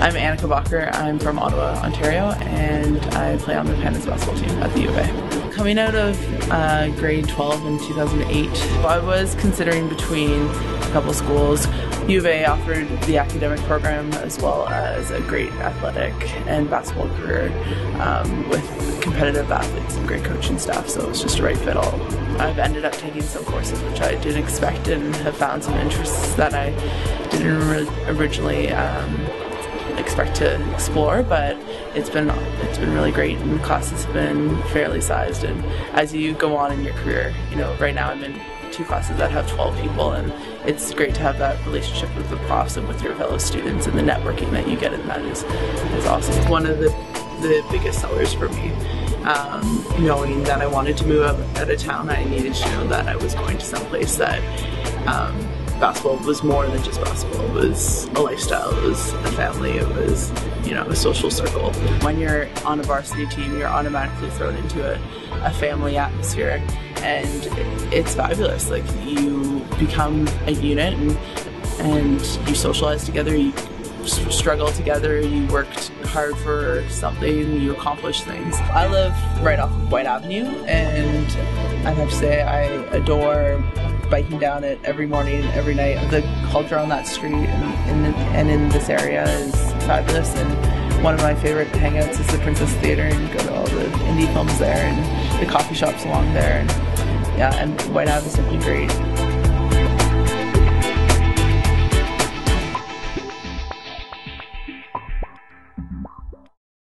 I'm Anneka Baker. I'm from Ottawa, Ontario, and I play on the Pandas basketball team at the U of A. Coming out of uh, grade 12 in 2008, I was considering between a couple schools. U of A offered the academic program as well as a great athletic and basketball career um, with competitive athletes and great coaching staff, so it was just a right fit all. I've ended up taking some courses which I didn't expect and have found some interests that I didn't originally um, expect to explore, but it's been it's been really great and the class has been fairly sized and as you go on in your career, you know, right now I'm in two classes that have 12 people and it's great to have that relationship with the profs and with your fellow students and the networking that you get in that is, is awesome. One of the, the biggest sellers for me. Um, knowing that I wanted to move out of town, I needed to know that I was going to someplace that um, basketball was more than just basketball. It was a lifestyle, it was a family, it was, you know, a social circle. When you're on a varsity team, you're automatically thrown into a, a family atmosphere and it's fabulous. Like you become a unit and, and you socialize together, you struggle together, you worked hard for something, you accomplish things. I live right off of Whyte Avenue and I have to say I adore biking down it every morning, every night. The culture on that street and in, and in this area is fabulous. And one of my favorite hangouts is the Princess Theater and go to all the indie films there and the coffee shops along there. And yeah, and Whyte Ave is simply great.